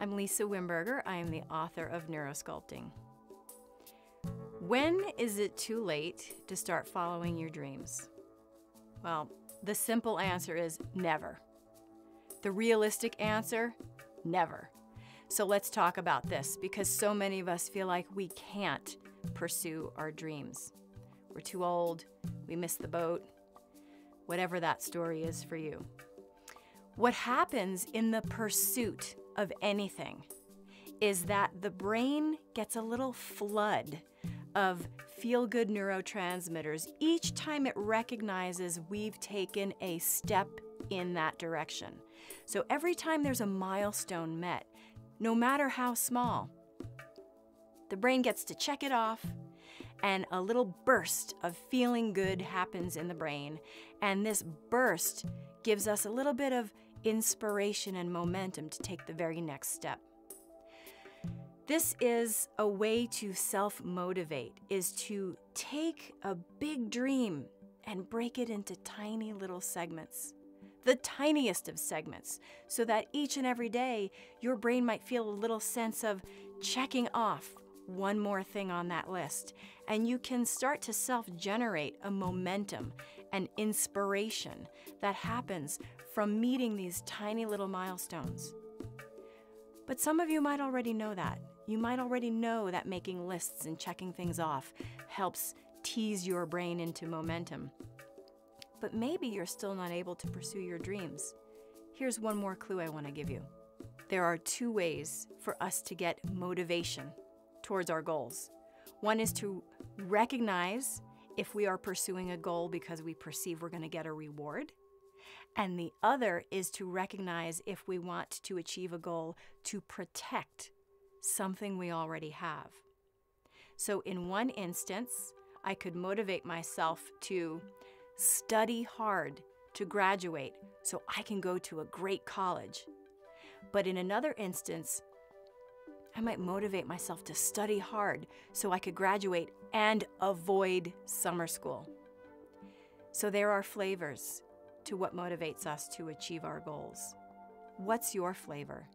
I'm Lisa Wimberger. I am the author of Neurosculpting. When is it too late to start following your dreams? Well, the simple answer is never. The realistic answer, never. So let's talk about this because so many of us feel like we can't pursue our dreams. We're too old, we missed the boat, whatever that story is for you. What happens in the pursuit of anything is that the brain gets a little flood of feel good neurotransmitters each time it recognizes we've taken a step in that direction. So every time there's a milestone met, no matter how small, the brain gets to check it off, and a little burst of feeling good happens in the brain. And this burst gives us a little bit of inspiration and momentum to take the very next step. This is a way to self motivate, is to take a big dream and break it into tiny little segments, the tiniest of segments, so that each and every day your brain might feel a little sense of checking off one more thing on that list. And you can start to self generate a momentum and inspiration that happens from meeting these tiny little milestones. But some of you might already know that. You might already know that making lists and checking things off helps tease your brain into momentum. But maybe you're still not able to pursue your dreams. Here's one more clue I want to give you. There are two ways for us to get motivation towards our goals. One is to recognize if we are pursuing a goal because we perceive we're going to get a reward. And the other is to recognize if we want to achieve a goal to protect something we already have. So, in one instance, I could motivate myself to study hard to graduate so I can go to a great college. But in another instance, I might motivate myself to study hard so I could graduate and avoid summer school. So there are flavors to what motivates us to achieve our goals. What's your flavor?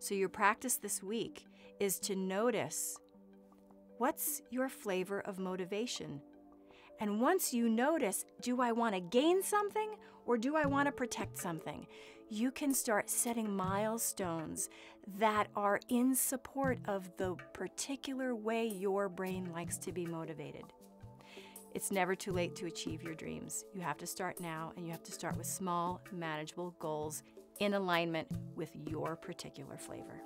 So, your practice this week is to notice what's your flavor of motivation? And once you notice, do I want to gain something or do I want to protect something? You can start setting milestones that are in support of the particular way your brain likes to be motivated. It's never too late to achieve your dreams. You have to start now, and you have to start with small, manageable goals in alignment with your particular flavor.